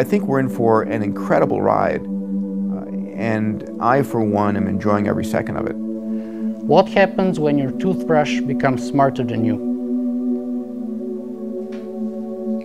I think we're in for an incredible ride, uh, and I, for one, am enjoying every second of it. What happens when your toothbrush becomes smarter than you?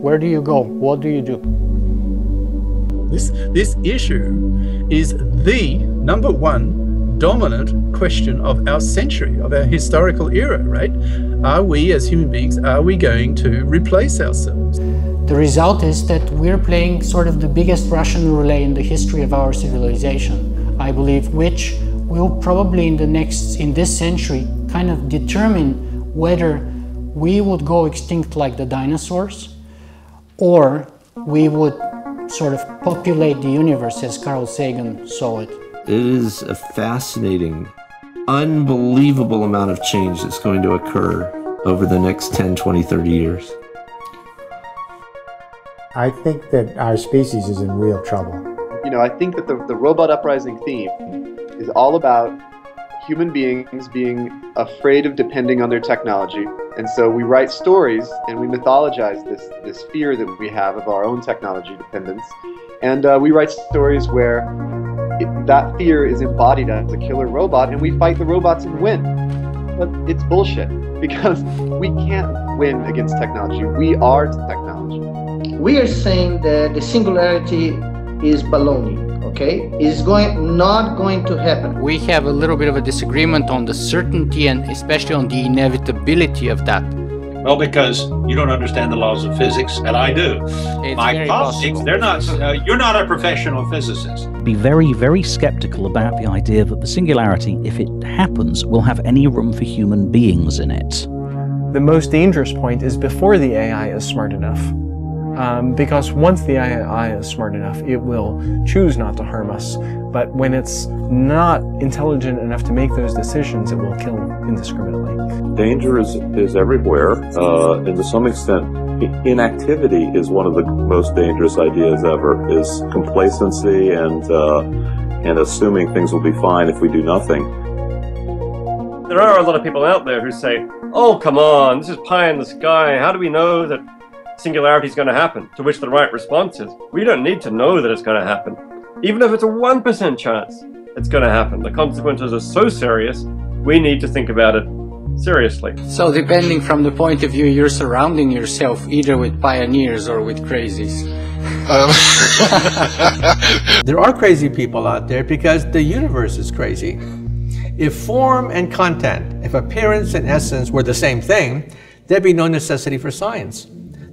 Where do you go? What do you do? This, this issue is the number one dominant question of our century, of our historical era, right? Are we as human beings, are we going to replace ourselves? The result is that we're playing sort of the biggest Russian roulette in the history of our civilization, I believe, which will probably in the next, in this century, kind of determine whether we would go extinct like the dinosaurs or we would sort of populate the universe as Carl Sagan saw it. It is a fascinating, unbelievable amount of change that's going to occur over the next 10, 20, 30 years. I think that our species is in real trouble. You know, I think that the, the robot uprising theme is all about human beings being afraid of depending on their technology. And so we write stories and we mythologize this, this fear that we have of our own technology dependence. And uh, we write stories where it, that fear is embodied as a killer robot and we fight the robots and win. But it's bullshit because we can't win against technology. We are technology. We are saying that the singularity is baloney okay is going not going to happen we have a little bit of a disagreement on the certainty and especially on the inevitability of that well because you don't understand the laws of physics and i do. It's my colleagues they're not uh, you're not a professional physicist. Be very very skeptical about the idea that the singularity if it happens will have any room for human beings in it. The most dangerous point is before the ai is smart enough. Um, because once the AI is smart enough, it will choose not to harm us. But when it's not intelligent enough to make those decisions, it will kill indiscriminately. Danger is, is everywhere, uh, and to some extent, inactivity is one of the most dangerous ideas ever, is complacency and, uh, and assuming things will be fine if we do nothing. There are a lot of people out there who say, oh, come on, this is pie in the sky. How do we know that singularity is going to happen, to which the right response is, we don't need to know that it's going to happen. Even if it's a 1% chance it's going to happen, the consequences are so serious, we need to think about it seriously. So depending from the point of view, you're surrounding yourself either with pioneers or with crazies. Um. there are crazy people out there because the universe is crazy. If form and content, if appearance and essence were the same thing, there'd be no necessity for science.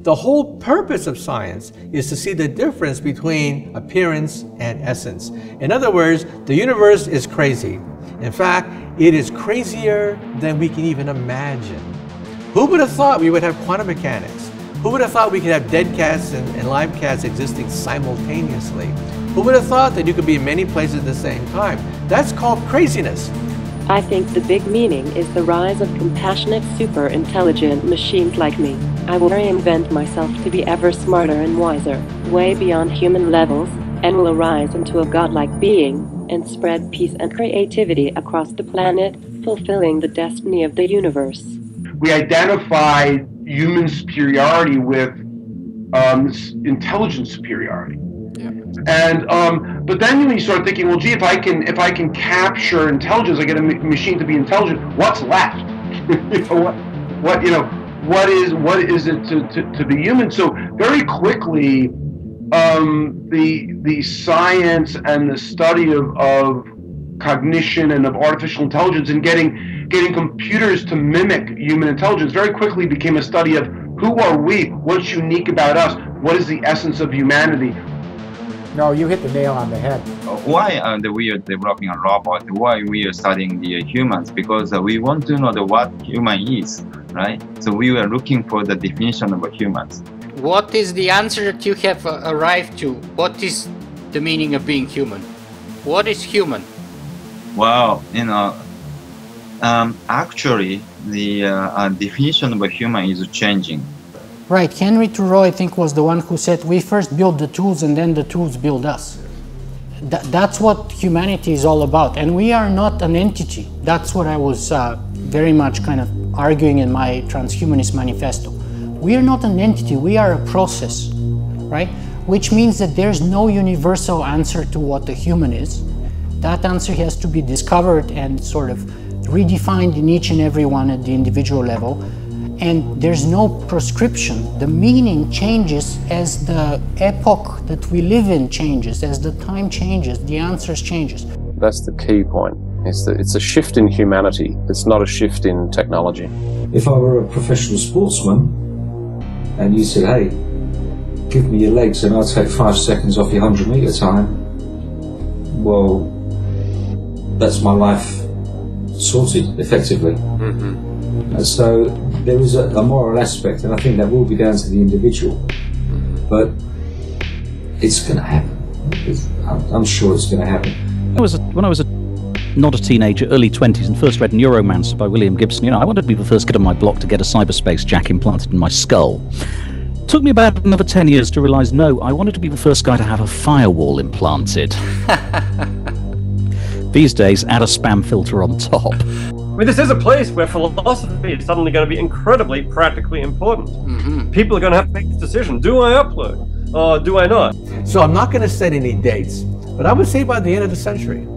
The whole purpose of science is to see the difference between appearance and essence. In other words, the universe is crazy. In fact, it is crazier than we can even imagine. Who would have thought we would have quantum mechanics? Who would have thought we could have dead cats and, and live cats existing simultaneously? Who would have thought that you could be in many places at the same time? That's called craziness. I think the big meaning is the rise of compassionate, super intelligent machines like me. I will reinvent myself to be ever smarter and wiser, way beyond human levels, and will arise into a godlike being and spread peace and creativity across the planet, fulfilling the destiny of the universe. We identify human superiority with um, intelligence superiority. And um, but then you start thinking, well, gee, if I can if I can capture intelligence, I get a machine to be intelligent. What's left? you know, what, what you know what is what is it to, to, to be human? So very quickly, um, the the science and the study of, of cognition and of artificial intelligence and getting getting computers to mimic human intelligence very quickly became a study of who are we? What's unique about us? What is the essence of humanity? No, you hit the nail on the head. Why are we are developing a robot? Why we are studying the humans? Because uh, we want to know the what human is, right? So we were looking for the definition of humans. What is the answer that you have uh, arrived to? What is the meaning of being human? What is human? Well, you know, um, actually, the uh, definition of a human is changing Right, Henry Thoreau, I think, was the one who said we first build the tools and then the tools build us. Th that's what humanity is all about. And we are not an entity. That's what I was uh, very much kind of arguing in my transhumanist manifesto. We are not an entity, we are a process. right? Which means that there's no universal answer to what the human is. That answer has to be discovered and sort of redefined in each and every one at the individual level. And there's no prescription. The meaning changes as the epoch that we live in changes, as the time changes, the answers changes. That's the key point. Is that it's a shift in humanity. It's not a shift in technology. If I were a professional sportsman and you said, hey, give me your legs and I'll take five seconds off your 100 metre time, well, that's my life sorted effectively. Mm-hmm. And so there is a, a, moral aspect, and I think that will be down to the individual. But it's going to happen. It's, I'm, I'm, sure it's going to happen. When I was a, when I was a not a teenager, early 20s, and first read Neuromancer by William Gibson, you know, I wanted to be the first kid on my block to get a cyberspace jack implanted in my skull. Took me about another 10 years to realize no, I wanted to be the first guy to have a firewall implanted. These days, add a spam filter on top. I mean, this is a place where philosophy is suddenly going to be incredibly practically important. Mm-hmm. People are going to have to make this decision. Do I upload? Or do I not? So I'm not going to set any dates, but I would say by the end of the century,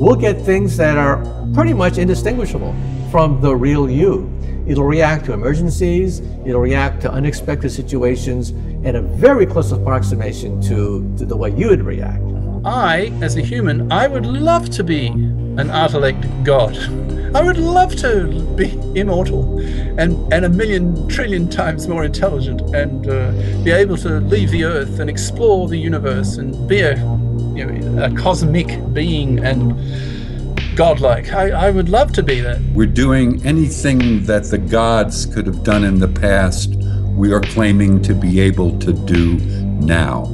we'll get things that are pretty much indistinguishable from the real you. It'll react to emergencies, it'll react to unexpected situations, and a very close approximation to, to the way you would react. I, as a human, I would love to be an intellect god. I would love to be immortal and, and a million trillion times more intelligent and uh, be able to leave the earth and explore the universe and be a, you know, a cosmic being and godlike. I, I would love to be that. We're doing anything that the gods could have done in the past, we are claiming to be able to do now.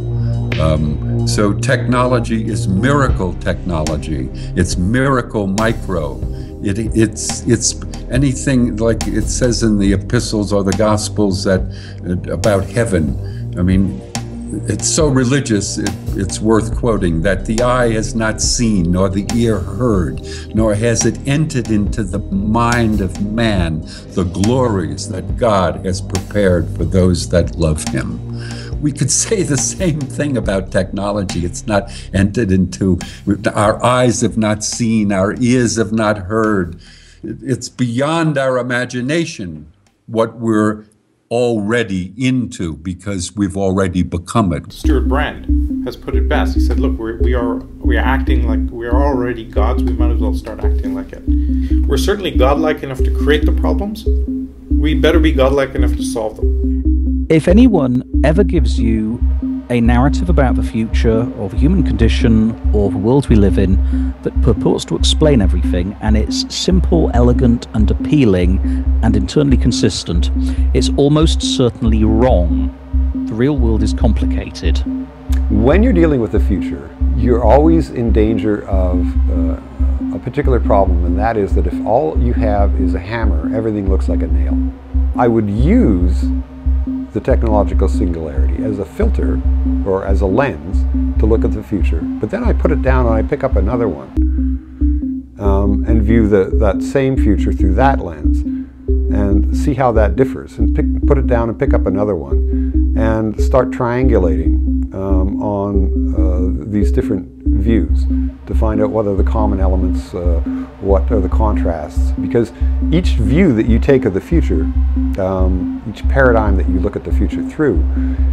Um, so technology is miracle technology. It's miracle micro. It, it's it's anything like it says in the epistles or the gospels that uh, about heaven. I mean, it's so religious, it, it's worth quoting that the eye has not seen, nor the ear heard, nor has it entered into the mind of man the glories that God has prepared for those that love him. We could say the same thing about technology. It's not entered into, our eyes have not seen, our ears have not heard. It's beyond our imagination what we're already into because we've already become it. Stewart Brand has put it best. He said, "Look, we're, we are we are acting like we are already gods. We might as well start acting like it. We're certainly godlike enough to create the problems. We better be godlike enough to solve them." If anyone ever gives you a narrative about the future or the human condition or the world we live in that purports to explain everything and it's simple, elegant, and appealing and internally consistent, it's almost certainly wrong. The real world is complicated. When you're dealing with the future, you're always in danger of uh, a particular problem, and that is that if all you have is a hammer, everything looks like a nail. I would use the technological singularity as a filter or as a lens to look at the future. But then I put it down and I pick up another one um, and view the, that same future through that lens and see how that differs and pick, put it down and pick up another one and start triangulating um, on uh, these different views to find out what are the common elements, uh, what are the contrasts. Because each view that you take of the future, um, each paradigm that you look at the future through,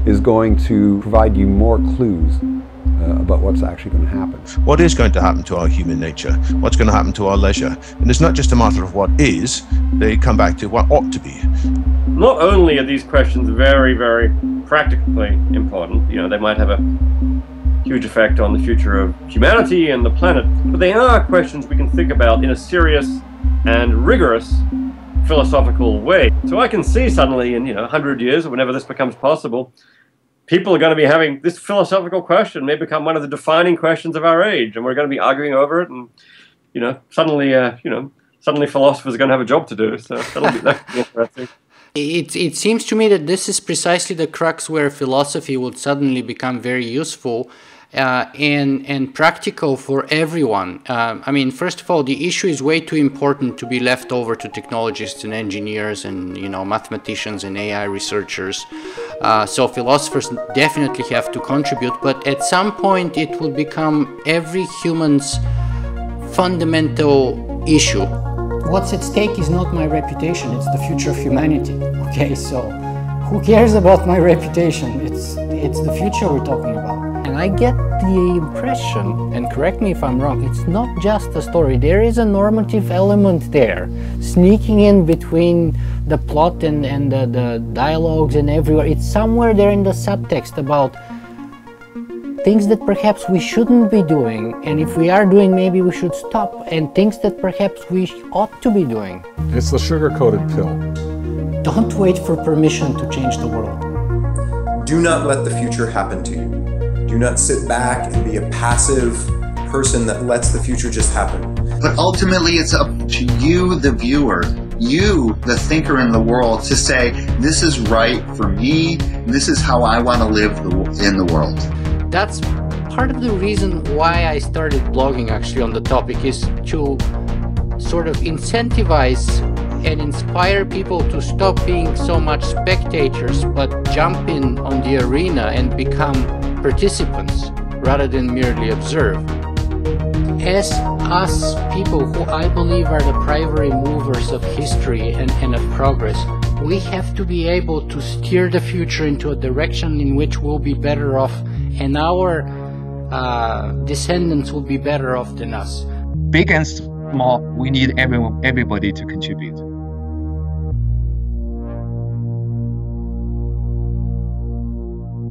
is going to provide you more clues uh, about what's actually going to happen. What is going to happen to our human nature? What's going to happen to our leisure? And it's not just a matter of what is, they come back to what ought to be. Not only are these questions very, very practically important, you know, they might have a huge effect on the future of humanity and the planet, but they are questions we can think about in a serious and rigorous philosophical way. So I can see suddenly in, you know, 100 years or whenever this becomes possible, people are going to be having this philosophical question may become one of the defining questions of our age, and we're going to be arguing over it. And you know, suddenly, uh, you know, suddenly philosophers are going to have a job to do. So that'll be, that'll be interesting. It, it seems to me that this is precisely the crux where philosophy would suddenly become very useful uh, and and practical for everyone. Uh, I mean, first of all, the issue is way too important to be left over to technologists and engineers and you know mathematicians and AI researchers. Uh, so philosophers definitely have to contribute, but at some point it will become every human's fundamental issue. What's at stake is not my reputation; it's the future of humanity. Okay, so who cares about my reputation? It's it's the future we're talking about. And I get the impression, and correct me if I'm wrong, it's not just a story. There is a normative element there, sneaking in between the plot and, and the, the dialogues and everywhere. It's somewhere there in the subtext about things that perhaps we shouldn't be doing, and if we are doing, maybe we should stop, and things that perhaps we ought to be doing. It's the sugar coated pill. Don't wait for permission to change the world. Do not let the future happen to you. Do not sit back and be a passive person that lets the future just happen. But ultimately, it's up to you, the viewer, you, the thinker in the world, to say, this is right for me, this is how I want to live in the world. That's part of the reason why I started blogging actually on the topic is to sort of incentivize and inspire people to stop being so much spectators but jump in on the arena and become participants rather than merely observe. As us people who I believe are the primary movers of history and, and of progress, we have to be able to steer the future into a direction in which we'll be better off and our uh, descendants will be better off than us. Big and small, we need everyone, everybody to contribute.